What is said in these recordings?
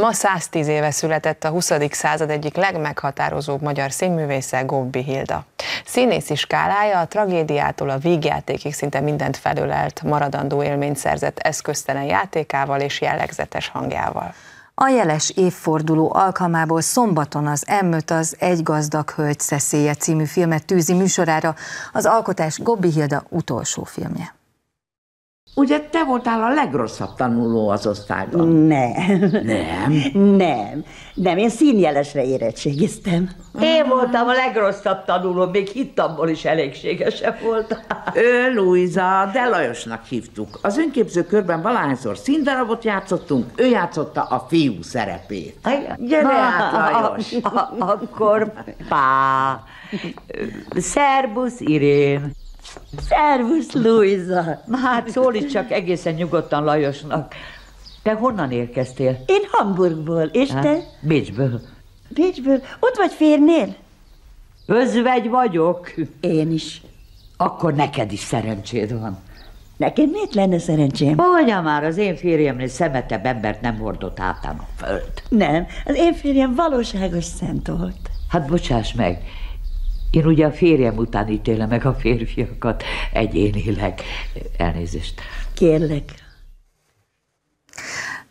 Ma 110 éve született a 20. század egyik legmeghatározóbb magyar színművésze Gobbi Hilda. Színészi skálája a tragédiától a vígjátékig szinte mindent felölelt, maradandó élményt szerzett eszköztelen játékával és jellegzetes hangjával. A jeles évforduló alkalmából szombaton az m az Egy gazdag hölgy szeszélye című filmet tűzi műsorára, az alkotás Gobbi Hilda utolsó filmje. Ugye te voltál a legrosszabb tanuló az osztályban? Nem. Nem? Nem. Nem, én színjelesre érettségiztem. Én voltam a legrosszabb tanuló, még hittamból is elégségesebb volt. Ő, Luisa, de Lajosnak hívtuk. Az önképző körben valahányszor színdarabot játszottunk, ő játszotta a fiú szerepét. Gyere át, Lajos! Akkor pá. Szerbusz, Irén. Szervusz, Luisa. Hát szólj csak egészen nyugodtan Lajosnak. Te honnan érkeztél? Én Hamburgból, és te? Hát, Bécsből. Bécsből. Ott vagy férnél? Özvegy vagyok. Én is. Akkor neked is szerencséd van. Neked miért lenne szerencsém? Hogyan már az én férjemnél szemetebb embert nem hordott hátán a föld. Nem, az én férjem valóságos szent volt. Hát bocsáss meg, én ugye a férjem után ítélem meg a férfiakat egyénileg. Elnézést. Kérlek.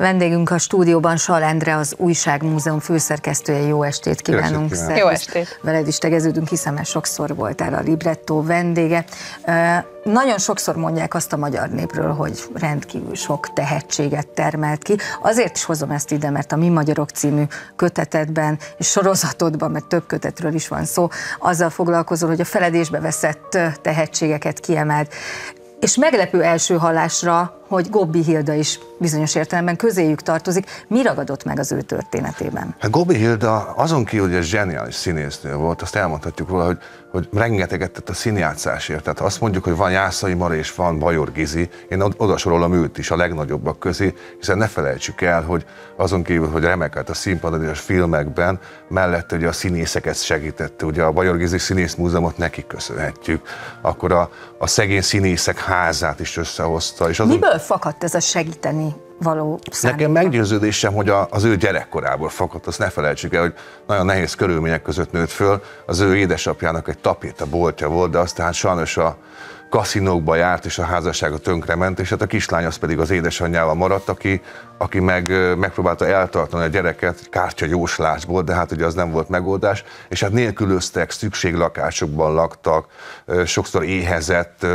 Vendégünk a stúdióban Sal Endre, az Újságmúzeum főszerkesztője. Jó estét kívánunk! Jó, Jó estét! Veled is tegeződünk, hiszen már sokszor voltál a librettó vendége. Nagyon sokszor mondják azt a magyar népről, hogy rendkívül sok tehetséget termelt ki. Azért is hozom ezt ide, mert a Mi Magyarok című kötetedben és sorozatodban, mert több kötetről is van szó, azzal foglalkozol, hogy a feledésbe veszett tehetségeket kiemelt. És meglepő első hallásra, hogy Gobbi Hilda is bizonyos értelemben közéjük tartozik. Mi ragadott meg az ő történetében? Hát Gobbi Hilda azon kívül, hogy egy zseniális színésznő volt, azt elmondhatjuk róla, hogy, hogy rengeteget tett a színjátszásért. Tehát azt mondjuk, hogy van Jászai Mara és van Bajor Gizi, én oda sorolom őt is a legnagyobbak közé, hiszen ne felejtsük el, hogy azon kívül, hogy remekelt a színpadon és a filmekben, mellett ugye a színészeket segítette, ugye a Bajor Gizi Színész Múzeumot neki köszönhetjük, akkor a, a szegény színészek házát is összehozta. És azon... Miből fakadt ez a segíteni való szándéka? Nekem meggyőződésem, hogy a, az ő gyerekkorából fakadt, azt ne felejtsük el, hogy nagyon nehéz körülmények között nőtt föl. Az ő édesapjának egy tapéta boltja volt, de aztán sajnos a kaszinókba járt, és a házassága tönkrement, és hát a kislány az pedig az édesanyjával maradt, aki, aki meg megpróbálta eltartani a gyereket kártya de hát ugye az nem volt megoldás, és hát nélkülöztek, szükséglakásokban laktak, sokszor éhezett,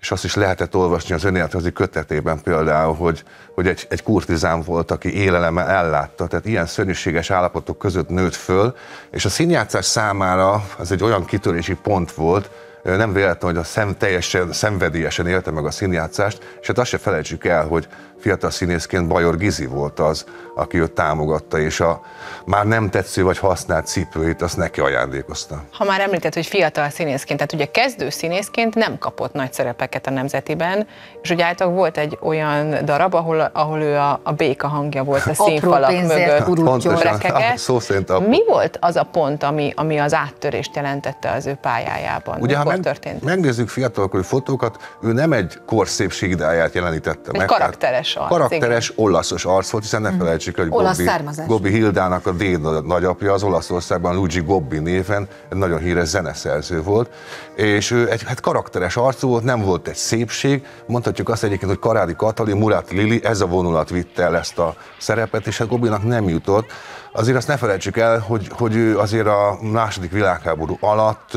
és azt is lehetett olvasni az önéletrajzi kötetében például, hogy, hogy egy, egy kurtizán volt, aki élelemmel ellátta, tehát ilyen szörnyűséges állapotok között nőtt föl, és a színjátszás számára az egy olyan kitörési pont volt, nem véletlen, hogy a szem, teljesen szenvedélyesen élte meg a színjátszást, és hát azt se felejtsük el, hogy fiatal színészként Bajor Gizi volt az, aki őt támogatta, és a már nem tetsző vagy használt cipőit azt neki ajándékozta. Ha már említett, hogy fiatal színészként, tehát ugye kezdő színészként nem kapott nagy szerepeket a Nemzetiben, és ugye általában volt egy olyan darab, ahol, ahol ő a, a béka hangja volt a színfalak mögött rekegett. Szó szerint Mi volt az a pont, ami, ami az áttörést jelentette az ő pályájában? Ugye, Mikor ha meg, történt? megnézzük fiatalkori fotókat, ő nem egy korszépség ideáját jelenítette egy meg. karakteres arc. Karakteres, igen. olaszos arc volt, hiszen ne mhm. felejtsük, hogy Gobbi, Gobbi Hildának a déd nagyapja az Olaszországban Luigi Gobbi néven egy nagyon híres zeneszerző volt, és ő egy hát karakteres arcú volt, nem volt egy szépség, mondhatjuk azt egyébként, hogy Karádi Katalin, Murat Lili, ez a vonulat vitte el ezt a szerepet, és hát Gobbinak nem jutott. Azért azt ne felejtsük el, hogy, hogy ő azért a második világháború alatt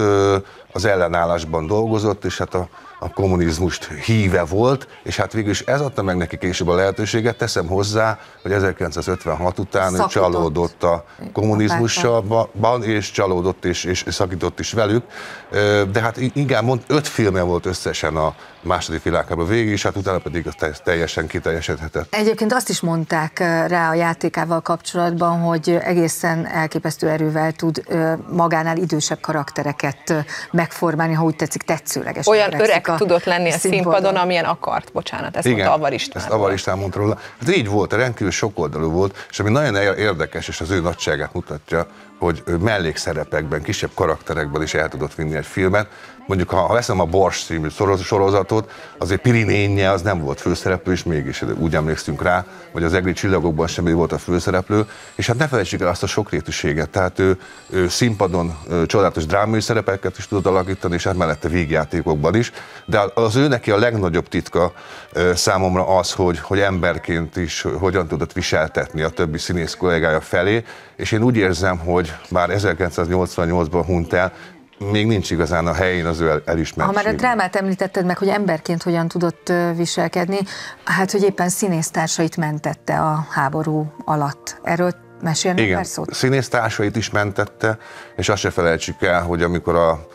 az ellenállásban dolgozott, és hát a a kommunizmust híve volt, és hát végül is ez adta meg neki később a lehetőséget. Teszem hozzá, hogy 1956 után ő csalódott a kommunizmussal, és csalódott és, és szakított is velük, de hát igen, mond, öt filme volt összesen a második világháború végig, és hát utána pedig teljesen kiteljesedhetett. Egyébként azt is mondták rá a játékával kapcsolatban, hogy egészen elképesztő erővel tud magánál idősebb karaktereket megformálni, ha úgy tetszik, tetszőleges. Olyan öreg a tudott lenni a színpadon. színpadon, amilyen akart, bocsánat, ezt mondta Avar István. ezt Avar István mondta róla. Hát így volt, rendkívül sokoldalú volt, és ami nagyon érdekes, és az ő nagyságát mutatja, hogy ő mellékszerepekben, kisebb karakterekben is el tudott vinni egy filmet. Mondjuk, ha, ha veszem a Bors című sorozatot, azért Pirinénye az nem volt főszereplő, és mégis úgy emlékszünk rá, hogy az egri csillagokban sem volt a főszereplő, és hát ne felejtsük el azt a sokrétűséget, tehát ő, ő színpadon ő, csodálatos drámai szerepeket is tudott alakítani, és hát mellette végjátékokban is, de az ő neki a legnagyobb titka számomra az, hogy, hogy emberként is hogyan tudott viseltetni a többi színész kollégája felé, és én úgy érzem, hogy bár 1988-ban hunyt el, még nincs igazán a helyén az ő elismertség. Ha már a drámát említetted meg, hogy emberként hogyan tudott viselkedni, hát hogy éppen színésztársait mentette a háború alatt. Erről mesélni Igen, szót? színésztársait is mentette, és azt se felejtsük el, hogy amikor a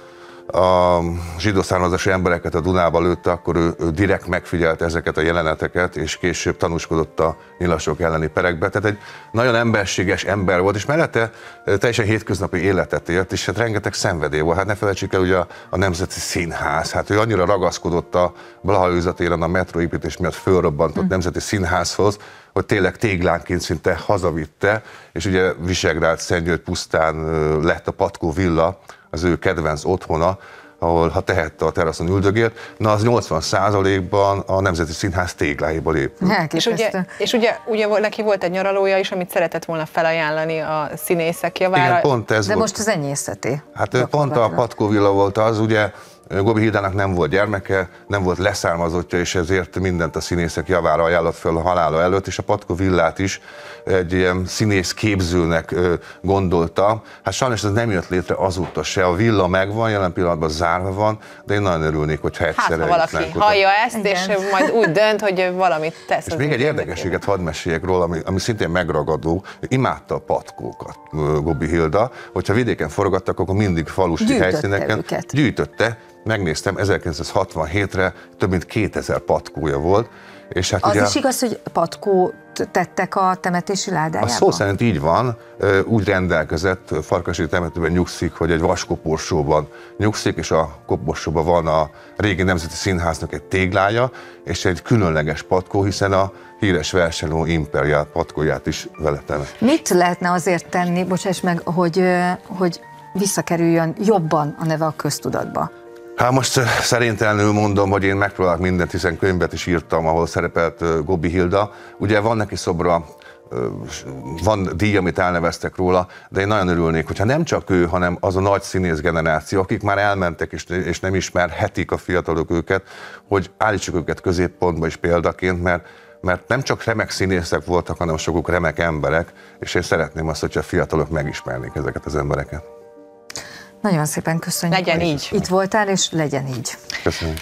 a zsidó származású embereket a Dunába lőtte, akkor ő, ő direkt megfigyelte ezeket a jeleneteket, és később tanúskodott a nyilasok elleni perekbe. Tehát egy nagyon emberséges ember volt, és mellette teljesen hétköznapi életet élt, és hát rengeteg szenvedély volt. Hát ne felejtsük el, ugye a, a Nemzeti Színház, hát ő annyira ragaszkodott a Blaha üzletéren a metróépítés miatt fölrobbantott hm. Nemzeti Színházhoz, hogy tényleg téglánként szinte hazavitte, és ugye Visegrád Szentgyőr pusztán lett a Patkó villa, az ő kedvenc otthona, ahol ha tehette a teraszon üldögélt, na az 80 ban a Nemzeti Színház tégláiból épült. És ugye, és ugye, ugye neki volt egy nyaralója is, amit szeretett volna felajánlani a színészek javára. Igen, pont ez De volt. most az enyészeti. Hát pont a Patkó Villa volt az, ugye Gobi Hildának nem volt gyermeke, nem volt leszármazottja, és ezért mindent a színészek javára ajánlott fel a halála előtt, és a Patkó villát is egy ilyen színész képzőnek gondolta. Hát sajnos ez nem jött létre azóta se. A villa megvan, jelen pillanatban zárva van, de én nagyon örülnék, hogyha egyszer Hát, ha valaki hallja ezt, Igen. és majd úgy dönt, hogy valamit tesz. És még egy érdekességet hadd meséljek róla, ami, ami szintén megragadó. Imádta a patkókat Gobi Hilda, hogyha vidéken forgattak, akkor mindig falusi Gyűjtötte helyszíneken őket. gyűjtötte, megnéztem, 1967-re több mint 2000 patkója volt. És hát az ugye, is igaz, hogy patkó tettek a temetési ládájába? A szó szerint így van, úgy rendelkezett, Farkasi temetőben nyugszik, hogy egy vaskoporsóban nyugszik, és a koporsóban van a régi Nemzeti Színháznak egy téglája, és egy különleges patkó, hiszen a híres versenó Imperial patkóját is vele temet. Mit lehetne azért tenni, bocsáss meg, hogy, hogy visszakerüljön jobban a neve a köztudatba? Hát most szerintelenül mondom, hogy én megpróbálok mindent, hiszen könyvet is írtam, ahol szerepelt Gobi Hilda. Ugye van neki szobra, van díj, amit elneveztek róla, de én nagyon örülnék, hogyha nem csak ő, hanem az a nagy színész generáció, akik már elmentek és, és nem ismerhetik a fiatalok őket, hogy állítsuk őket középpontba is példaként, mert mert nem csak remek színészek voltak, hanem sokuk remek emberek, és én szeretném azt, hogyha a fiatalok megismernék ezeket az embereket. Nagyon szépen köszönjük. Legyen így. Itt voltál, és legyen így. Köszönöm.